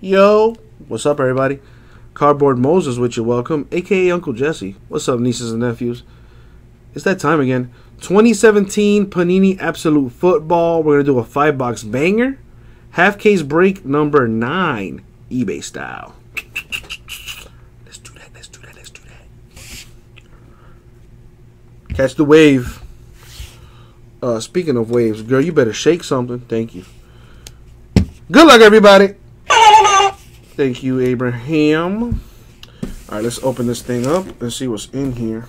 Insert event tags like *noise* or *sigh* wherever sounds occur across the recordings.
Yo, what's up, everybody? Cardboard Moses with you, welcome, aka Uncle Jesse. What's up, nieces and nephews? It's that time again. 2017 Panini Absolute Football. We're gonna do a five box banger, half case break number nine, eBay style. Let's do that. Let's do that. Let's do that. Catch the wave. Uh, speaking of waves, girl, you better shake something. Thank you. Good luck, everybody. Thank you, Abraham. All right, let's open this thing up and see what's in here.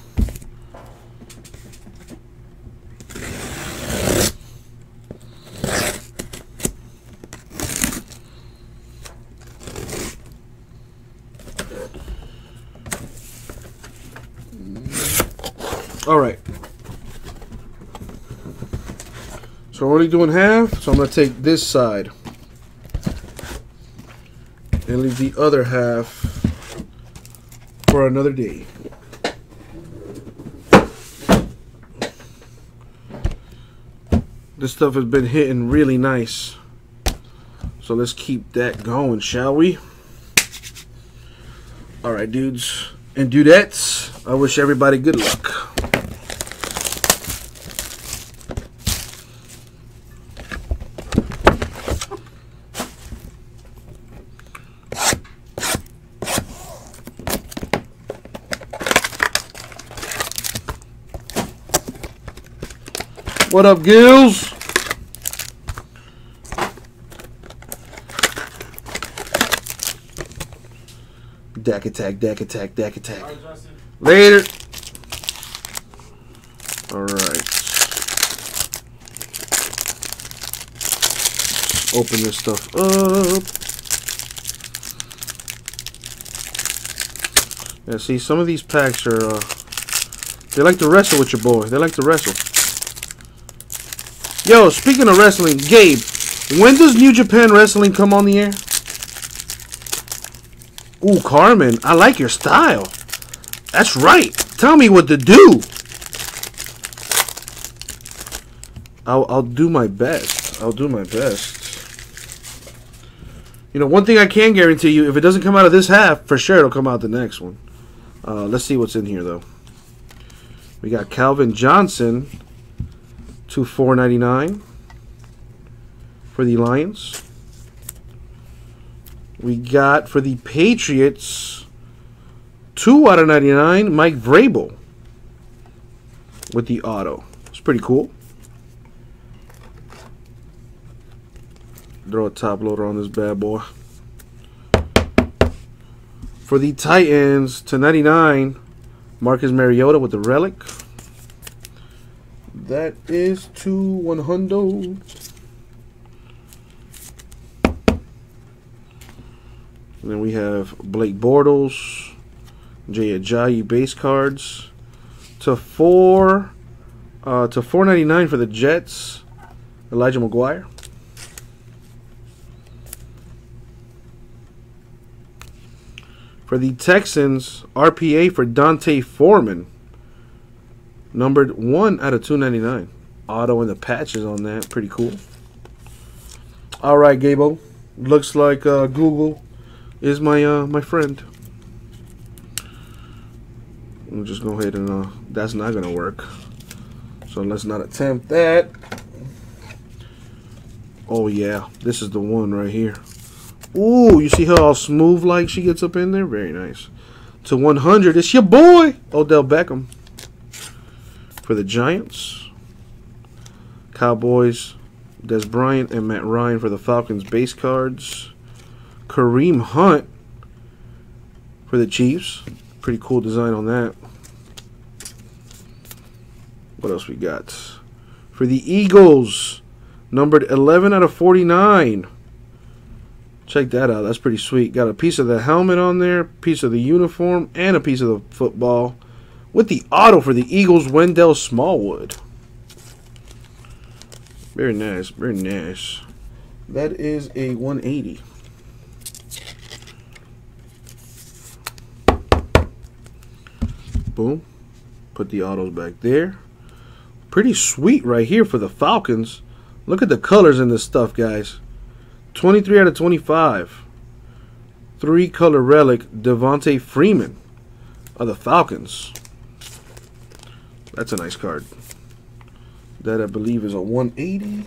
All right. So we're only doing half, so I'm going to take this side and leave the other half for another day. This stuff has been hitting really nice. So let's keep that going, shall we? Alright, dudes and dudettes, I wish everybody good luck. What up, Gills? Deck attack, deck attack, deck attack. Later. Alright. Open this stuff up. Yeah, see, some of these packs are, uh, they like to wrestle with your boy. They like to wrestle. Yo, speaking of wrestling, Gabe, when does New Japan Wrestling come on the air? Ooh, Carmen, I like your style. That's right. Tell me what to do. I'll, I'll do my best. I'll do my best. You know, one thing I can guarantee you, if it doesn't come out of this half, for sure it'll come out the next one. Uh, let's see what's in here, though. We got Calvin Johnson to 4.99 for the Lions. We got for the Patriots 2 out of 99 Mike Vrabel with the auto. It's pretty cool. Throw a top loader on this bad boy. For the Titans to 99 Marcus Mariota with the relic. That is to 100. And then we have Blake Bortles, Jay Ajayi base cards to four uh, to 4.99 for the Jets. Elijah McGuire. For the Texans, RPA for D'Onta Foreman. Numbered 1 out of 299. Auto and the patches on that. Pretty cool. All right, Gabo. Looks like uh, Google is my uh, my friend. I'm just go ahead and uh, that's not gonna work. So let's not attempt that. Oh yeah, this is the one right here. Ooh, you see how smooth like she gets up in there? Very nice. To 100, it's your boy Odell Beckham for the Giants. Cowboys, Dez Bryant and Matt Ryan for the Falcons base cards. Kareem Hunt for the Chiefs. Pretty cool design on that. What else we got? For the Eagles, numbered 11 out of 49. Check that out. That's pretty sweet. Got a piece of the helmet on there, piece of the uniform, and a piece of the football. With the auto for the Eagles, Wendell Smallwood. Very nice. Very nice. That is a 180. Boom. Put the autos back there. Pretty sweet right here for the Falcons. Look at the colors in this stuff, guys. 23 out of 25. Three color relic, Devonta Freeman of the Falcons. That's a nice card. That I believe is a 180.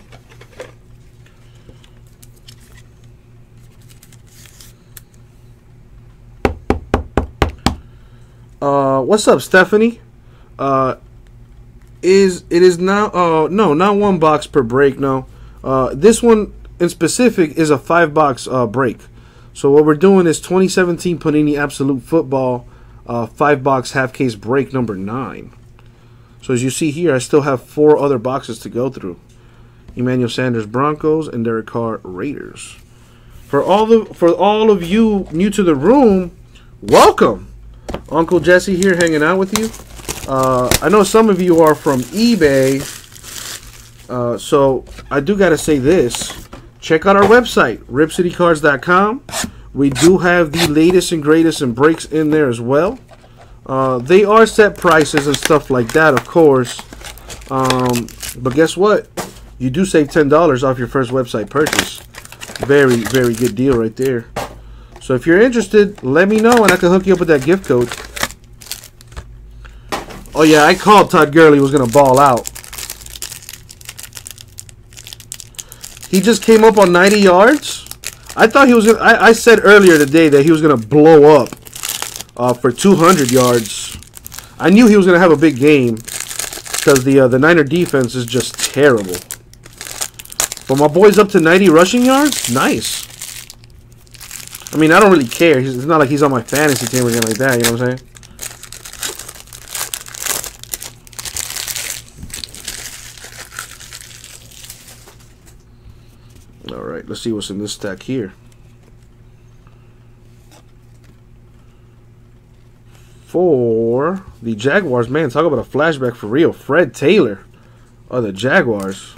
Uh, what's up, Stephanie? Uh, is it is now? Uh, no, not one box per break. No, uh, this one in specific is a five box uh, break. So what we're doing is 2017 Panini Absolute Football uh, five box half case break number nine. So as you see here, I still have four other boxes to go through. Emmanuel Sanders Broncos and Derek Carr Raiders. For all the for all of you new to the room, welcome. Uncle Jesse here hanging out with you. Uh, I know some of you are from eBay, uh, so I do got to say this. Check out our website, ripcitycards.com. We do have the latest and greatest and breaks in there as well. Uh, they are set prices and stuff like that, of course. Um, but guess what? You do save $10 off your first website purchase. Very, very good deal right there. So if you're interested, let me know and I can hook you up with that gift code. Oh yeah, I called Todd Gurley was going to ball out. He just came up on 90 yards. I thought he was gonna, I, I said earlier today that he was going to blow up uh, for 200 yards. I knew he was going to have a big game because the uh, the Niner defense is just terrible. But my boy's up to 90 rushing yards. Nice. I mean, I don't really care. He's, it's not like he's on my fantasy team or anything like that. You know what I'm saying? All right, let's see what's in this stack here. For the Jaguars, man, talk about a flashback for real. Fred Taylor of the Jaguars.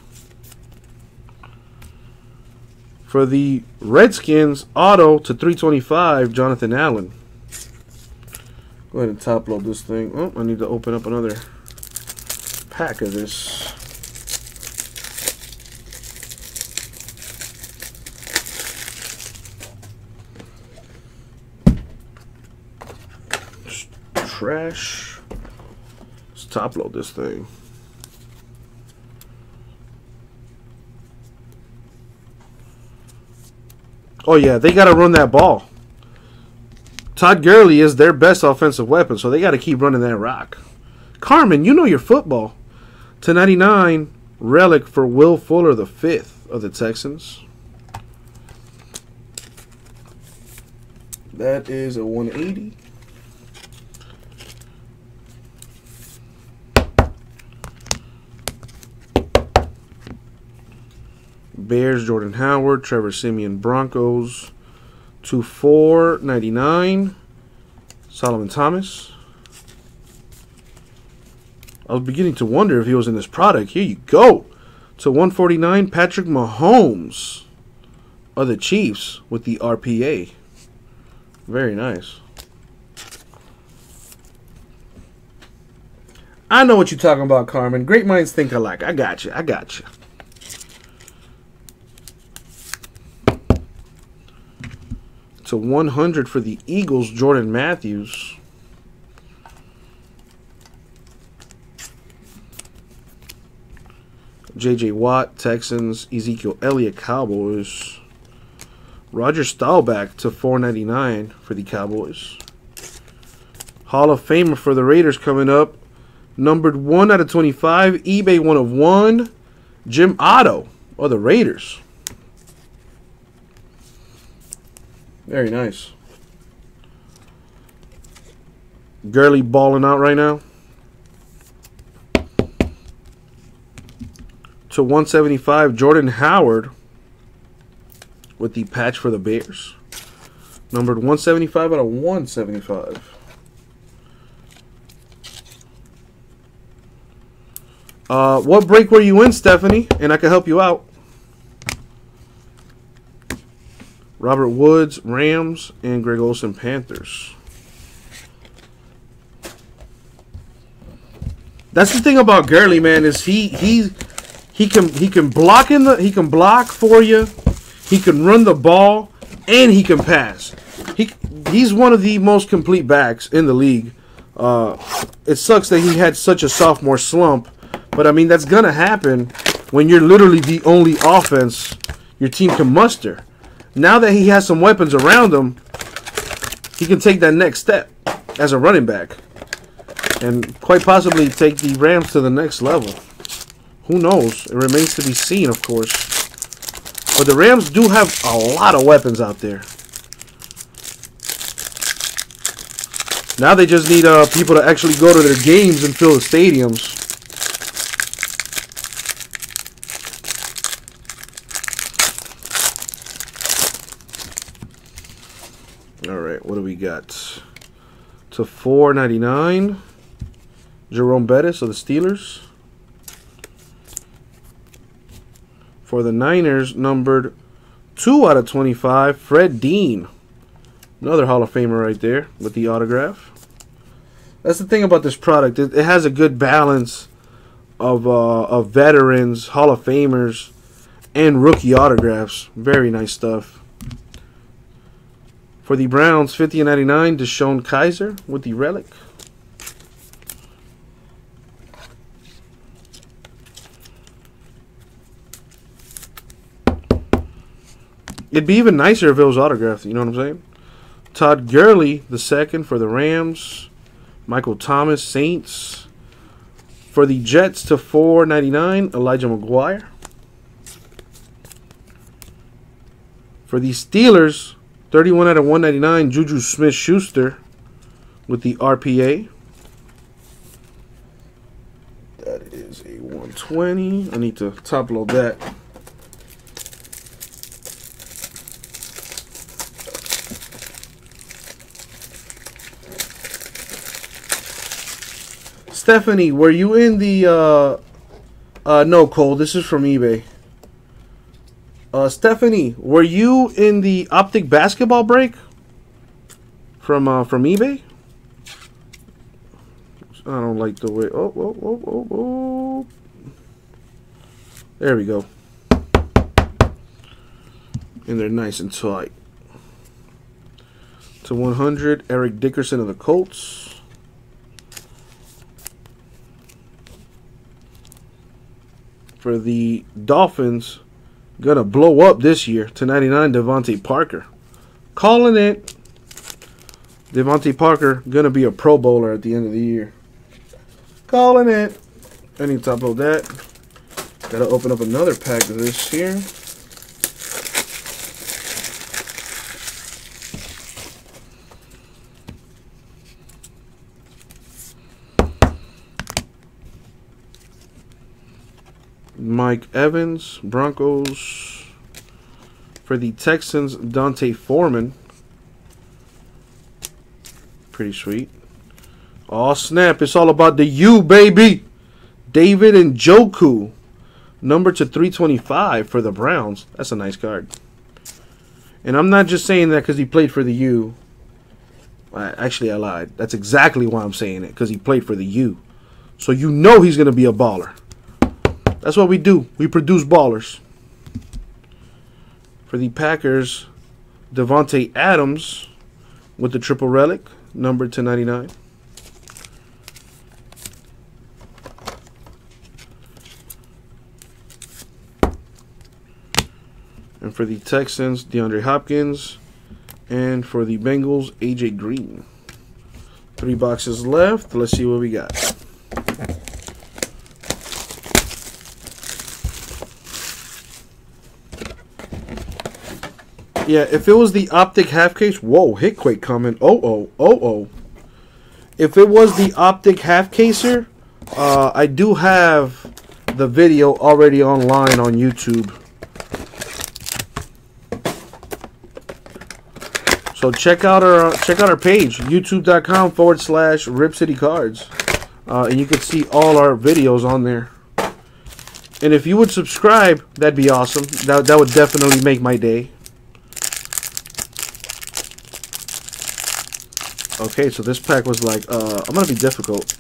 For the Redskins, auto to 325, Jonathan Allen. Go ahead and top load this thing. Oh, I need to open up another pack of this. Trash. Let's top load this thing. Oh yeah, they got to run that ball. Todd Gurley is their best offensive weapon, so they got to keep running that rock. Carmen, you know your football. To 99, relic for Will Fuller, the fifth of the Texans. That is a 180. Bears, Jordan Howard, Trevor Siemian, Broncos, to 499, Solomon Thomas. I was beginning to wonder if he was in this product. Here you go. To 149, Patrick Mahomes of the Chiefs with the RPA. Very nice. I know what you're talking about, Carmen. Great minds think alike. I got you. I got you. To 100 for the Eagles, Jordan Matthews. J.J. Watt, Texans. Ezekiel Elliott, Cowboys. Roger Staubach to 499 for the Cowboys. Hall of Famer for the Raiders coming up. Numbered 1 out of 25. eBay 1 of 1. Jim Otto of the Raiders. Very nice. Gurley balling out right now. To 175, Jordan Howard with the patch for the Bears. Numbered 175 out of 175. Uh, what break were you in, Stephanie? And I can help you out. Robert Woods, Rams, and Greg Olsen, Panthers. That's the thing about Gurley, man, is he he he can he can block in the he can block for you, he can run the ball, and he can pass. He he's one of the most complete backs in the league. Uh, it sucks that he had such a sophomore slump, but I mean that's gonna happen when you're literally the only offense your team can muster. Now that he has some weapons around him, he can take that next step as a running back and quite possibly take the Rams to the next level. Who knows? It remains to be seen, of course. But the Rams do have a lot of weapons out there. Now they just need uh, people to actually go to their games and fill the stadiums. All right, what do we got? To 4.99, Jerome Bettis of the Steelers. For the Niners, numbered 2 out of 25, Fred Dean. Another Hall of Famer right there with the autograph. That's the thing about this product. It, it has a good balance of, uh, of veterans, Hall of Famers, and rookie autographs. Very nice stuff. For the Browns, 50 and 99, DeShone Kizer with the relic. It'd be even nicer if it was autographed, you know what I'm saying? Todd Gurley, the second for the Rams. Michael Thomas, Saints. For the Jets to 499, Elijah McGuire. For the Steelers, 31 out of 199, Juju Smith Schuster with the RPA. That is a 120. I need to top load that. Stephanie, were you in the uh uh no Cole, this is from eBay. Uh, Stephanie, were you in the optic basketball break from uh, from eBay? I don't like the way. Oh, oh, oh, oh, oh. There we go. And they're nice and tight. To 100, Eric Dickerson of the Colts. For the Dolphins, Gonna blow up this year to 99 DeVante Parker. Calling it. DeVante Parker gonna be a Pro Bowler at the end of the year. Calling it. I need to upload that. Gotta open up another pack of this here. Mike Evans, Broncos. For the Texans, D'Onta Foreman. Pretty sweet. Oh, snap. It's all about the U, baby. David Njoku. Number to 325 for the Browns. That's a nice card. And I'm not just saying that because he played for the U. Actually, I lied. That's exactly why I'm saying it. Because he played for the U. So you know he's going to be a baller. That's what we do. We produce ballers. For the Packers, Davante Adams with the triple relic, number to 99. And for the Texans, DeAndre Hopkins. And for the Bengals, AJ Green. Three boxes left. Let's see what we got. Yeah, if it was the optic half case, whoa, Hitquake coming. Oh, oh, oh, oh. If it was the optic half caser, uh, I do have the video already online on YouTube. So check out our check out our page, youtube.com forward slash Rip City Cards. Uh, and you can see all our videos on there. And if you would subscribe, that'd be awesome. That, that would definitely make my day. Okay, so this pack was like, uh, I'm to be difficult.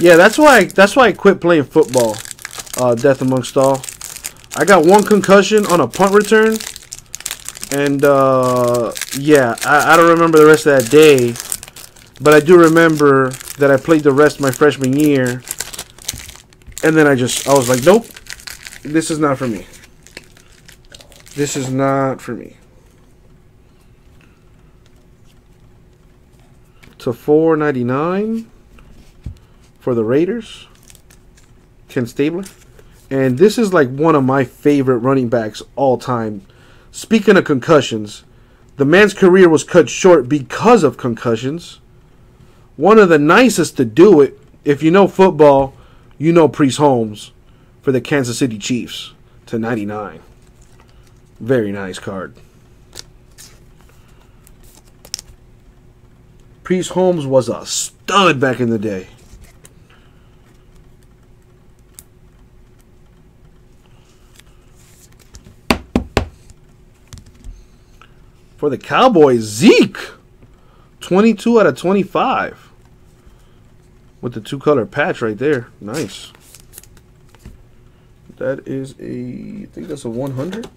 Yeah, that's why. That's why I quit playing football. Uh, Death amongst all. I got one concussion on a punt return, and uh, yeah, I, I don't remember the rest of that day, but I do remember that I played the rest of my freshman year, and then I just I was like, nope, this is not for me. This is not for me. To four ninety nine for the Raiders. Ken Stabler. And this is like one of my favorite running backs all time. Speaking of concussions, the man's career was cut short because of concussions. One of the nicest to do it, if you know football, you know Priest Holmes for the Kansas City Chiefs to 99. Very nice card. Priest Holmes was a stud back in the day. For the Cowboys, Zeke. 22 out of 25. With the two color patch right there. Nice. That is a, I think that's a 100.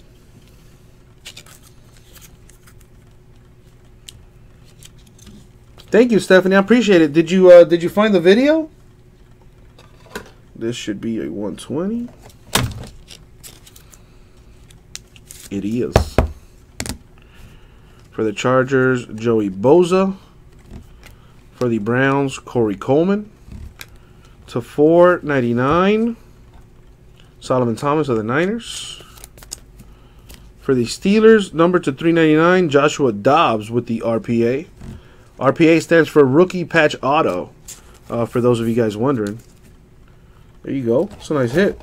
Thank you, Stephanie. I appreciate it. Did you uh, did you find the video? This should be a 120. It is. For the Chargers, Joey Bosa. For the Browns, Corey Coleman. To 499. Solomon Thomas of the Niners. For the Steelers, number to 399, Joshua Dobbs with the RPA. RPA stands for Rookie Patch Auto, uh, for those of you guys wondering. There you go. It's a nice hit.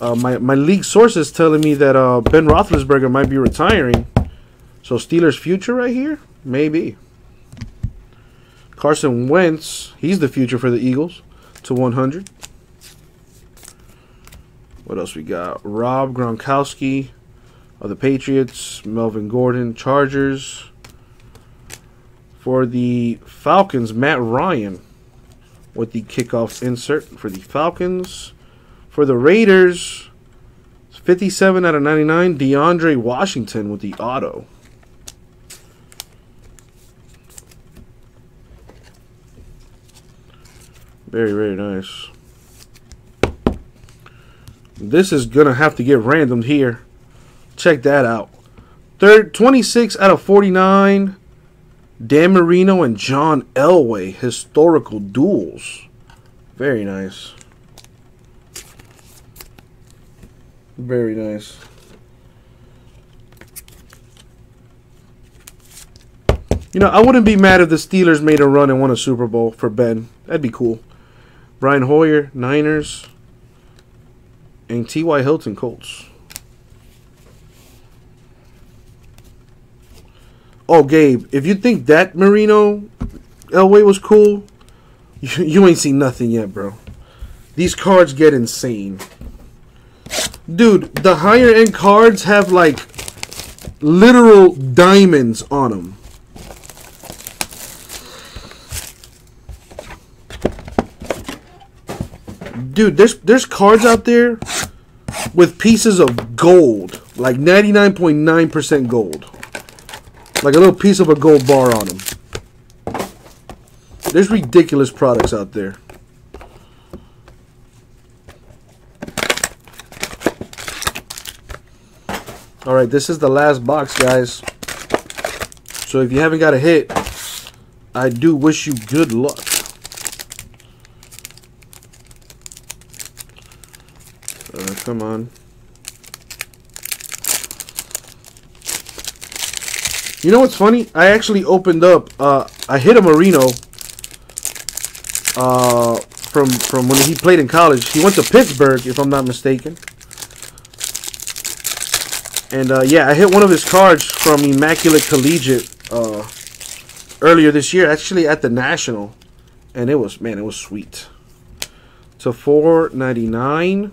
Uh, my, my league sources telling me that uh, Ben Roethlisberger might be retiring. So Steelers' future right here? Maybe. Carson Wentz, he's the future for the Eagles to 100. What else we got? Rob Gronkowski of the Patriots. Melvin Gordon, Chargers. For the Falcons, Matt Ryan with the kickoff insert for the Falcons. For the Raiders, 57 out of 99, DeAndre Washington with the auto. Very, very nice. This is going to have to get randomed here. Check that out. Third, 26 out of 49. Dan Marino and John Elway, historical duels. Very nice. Very nice. You know, I wouldn't be mad if the Steelers made a run and won a Super Bowl for Ben. That'd be cool. Brian Hoyer, Niners, and T.Y. Hilton, Colts. Oh, Gabe, if you think that Marino Elway was cool, you, *laughs* you ain't seen nothing yet, bro. These cards get insane. Dude, the higher end cards have like literal diamonds on them. Dude, there's there's cards out there with pieces of gold, like 99.9% gold. Like a little piece of a gold bar on them. There's ridiculous products out there. Alright, this is the last box, guys. So if you haven't got a hit, I do wish you good luck. Uh, come on. You know what's funny? I actually opened up. Uh, I hit a Marino. Uh, from from when he played in college. He went to Pittsburgh, if I'm not mistaken. And uh, yeah, I hit one of his cards from Immaculate Collegiate uh, earlier this year, actually at the National, and it was man, it was sweet. To 4.99.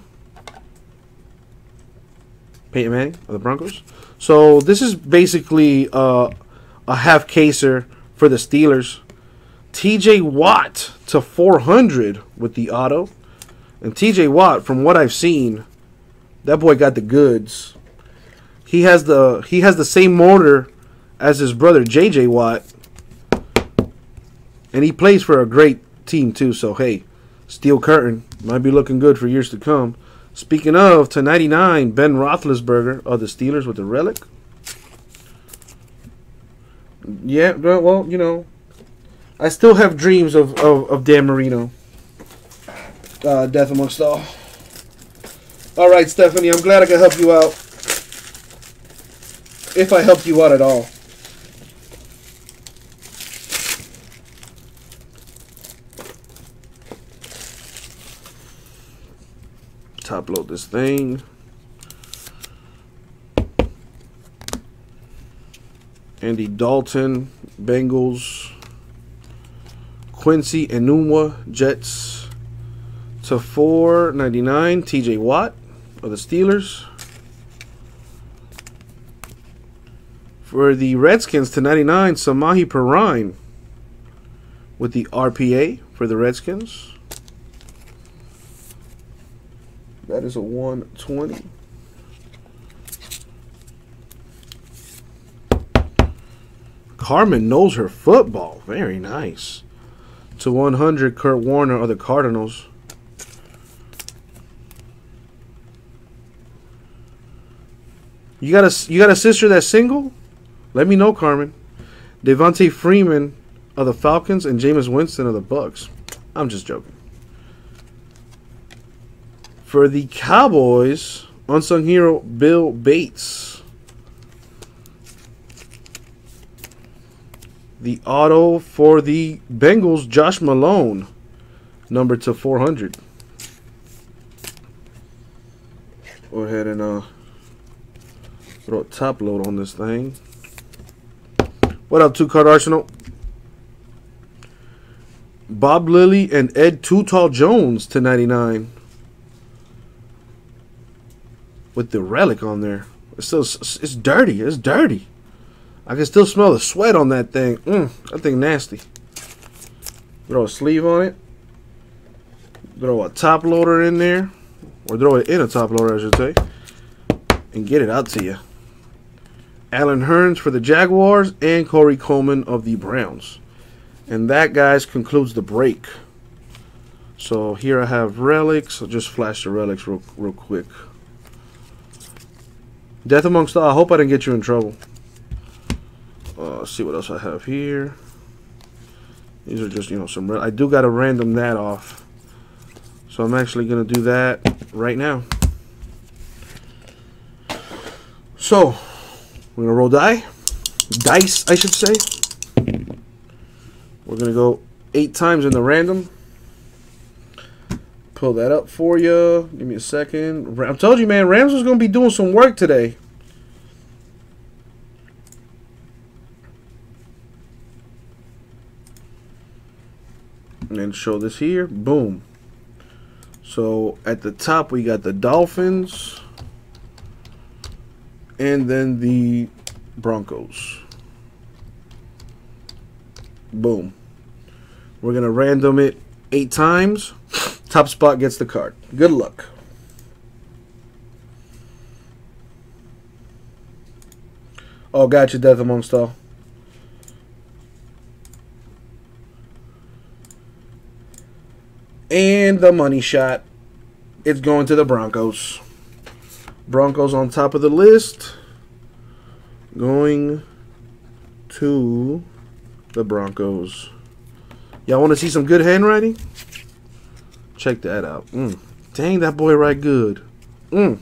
Peyton Manning of the Broncos. So this is basically uh, a half caser for the Steelers. TJ Watt to 400 with the auto. And TJ Watt, from what I've seen, that boy got the goods. He has the he has the same motor as his brother JJ Watt. And he plays for a great team too, so hey, Steel Curtain might be looking good for years to come. Speaking of, to 99, Ben Roethlisberger of the Steelers with the relic. Yeah, well, you know, I still have dreams of, of, of Dan Marino. Uh, Death Amongst All. All right, Stephanie, I'm glad I could help you out. If I helped you out at all. Top load this thing. Andy Dalton, Bengals. Quincy Enunwa, Jets. To 499, TJ Watt of the Steelers. For the Redskins to 99, Samaje Perine with the RPA for the Redskins. That is a 120. Carmen knows her football. Very nice. To 100, Kurt Warner of the Cardinals. You got a you got a sister that's single? Let me know, Carmen. Devonta Freeman of the Falcons and Jameis Winston of the Bucs. I'm just joking. For the Cowboys, unsung hero Bill Bates. The auto for the Bengals, Josh Malone, number to 400. Go ahead and uh, throw a top load on this thing. What up, two card arsenal? Bob Lilly and Ed Too Tall Jones to 99 with the relic on there. It's still it's dirty. It's dirty. I can still smell the sweat on that thing. Mm, that thing nasty. Throw a sleeve on it. Throw a top loader in there. Or throw it in a top loader, I should say. And get it out to you. Allen Hurns for the Jaguars and Corey Coleman of the Browns. And that, guys, concludes the break. So here I have relics. I'll just flash the relics real, real quick. Death Amongst All. I hope I didn't get you in trouble. Uh, let's see what else I have here. These are just, you know, some... I do got to random that off. So I'm actually going to do that right now. So, we're going to roll die. Dice, I should say. We're going to go eight times in the random. Pull that up for you. Give me a second. I told you, man, Rams was going to be doing some work today. and show this here. Boom. So at the top we got the Dolphins and then the Broncos. Boom. We're going to random it eight times. Top spot gets the card. Good luck. Oh, gotcha, Death Amongst All. And the money shot. It's going to the Broncos. Broncos on top of the list. Going to the Broncos. Y'all want to see some good handwriting? Check that out. Mm. Dang, that boy right good. Mm.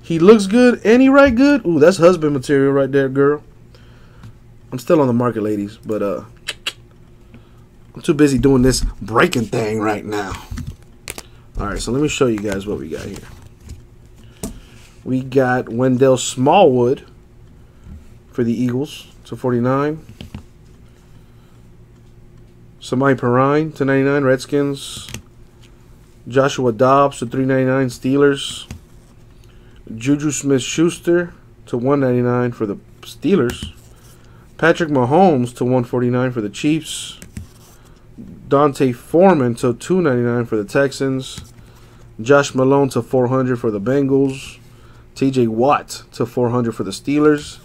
He looks good and he right good. Ooh, that's husband material right there, girl. I'm still on the market, ladies, but uh, I'm too busy doing this breaking thing right now. Alright, so let me show you guys what we got here. We got Wendell Smallwood for the Eagles to 49. Samaje Perine to 99 Redskins. Joshua Dobbs to 399 Steelers. Juju Smith Schuster to 199 for the Steelers. Patrick Mahomes to 149 for the Chiefs. D'Onta Foreman to 299 for the Texans. Josh Malone to 400 for the Bengals. TJ Watt to 400 for the Steelers.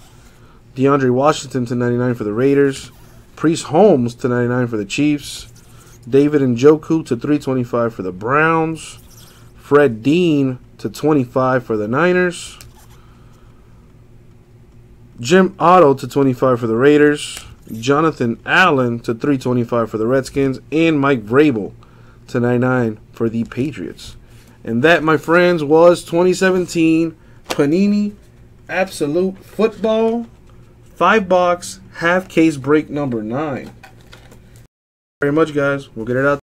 DeAndre Washington to 99 for the Raiders. Priest Holmes to 99 for the Chiefs. David Njoku to 325 for the Browns. Fred Dean to 25 for the Niners. Jim Otto to 25 for the Raiders. Jonathan Allen to 325 for the Redskins. And Mike Vrabel to 99 for the Patriots. And that, my friends, was 2017 Panini Absolute Football. Five box, half case break number nine. Very much, guys. We'll get it out.